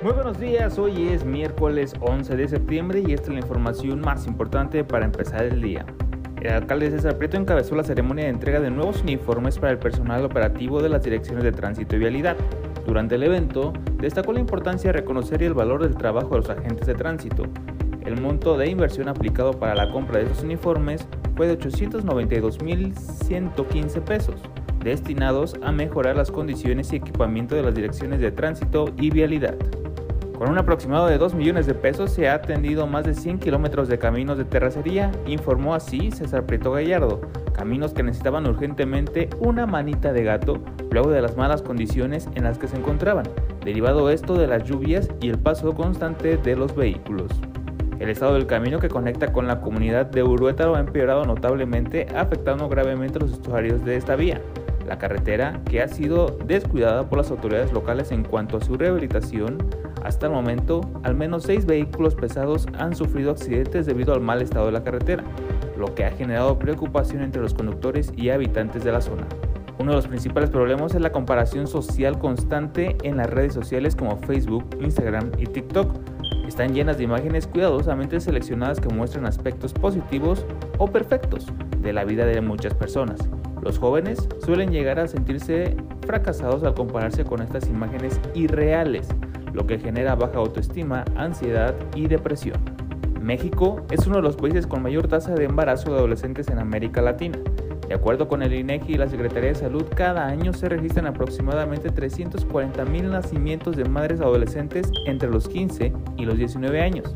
Muy buenos días, hoy es miércoles 11 de septiembre y esta es la información más importante para empezar el día. El alcalde César Prieto encabezó la ceremonia de entrega de nuevos uniformes para el personal operativo de las direcciones de tránsito y vialidad. Durante el evento, destacó la importancia de reconocer el valor del trabajo de los agentes de tránsito. El monto de inversión aplicado para la compra de estos uniformes fue de 892.115 pesos destinados a mejorar las condiciones y equipamiento de las direcciones de tránsito y vialidad. Con un aproximado de 2 millones de pesos se ha atendido más de 100 kilómetros de caminos de terracería, informó así César Prieto Gallardo, caminos que necesitaban urgentemente una manita de gato luego de las malas condiciones en las que se encontraban, derivado esto de las lluvias y el paso constante de los vehículos. El estado del camino que conecta con la comunidad de Uruétaro ha empeorado notablemente, afectando gravemente a los usuarios de esta vía. La carretera, que ha sido descuidada por las autoridades locales en cuanto a su rehabilitación, hasta el momento, al menos seis vehículos pesados han sufrido accidentes debido al mal estado de la carretera, lo que ha generado preocupación entre los conductores y habitantes de la zona. Uno de los principales problemas es la comparación social constante en las redes sociales como Facebook, Instagram y TikTok. Están llenas de imágenes cuidadosamente seleccionadas que muestran aspectos positivos o perfectos de la vida de muchas personas los jóvenes suelen llegar a sentirse fracasados al compararse con estas imágenes irreales, lo que genera baja autoestima, ansiedad y depresión. México es uno de los países con mayor tasa de embarazo de adolescentes en América Latina. De acuerdo con el INEGI y la Secretaría de Salud, cada año se registran aproximadamente 340.000 nacimientos de madres adolescentes entre los 15 y los 19 años.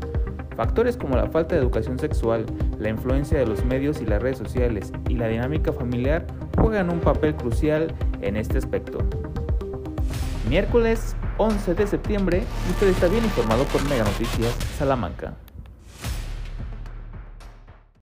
Factores como la falta de educación sexual, la influencia de los medios y las redes sociales y la dinámica familiar juegan un papel crucial en este aspecto. Miércoles 11 de septiembre, usted está bien informado por Mega Noticias Salamanca.